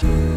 Show.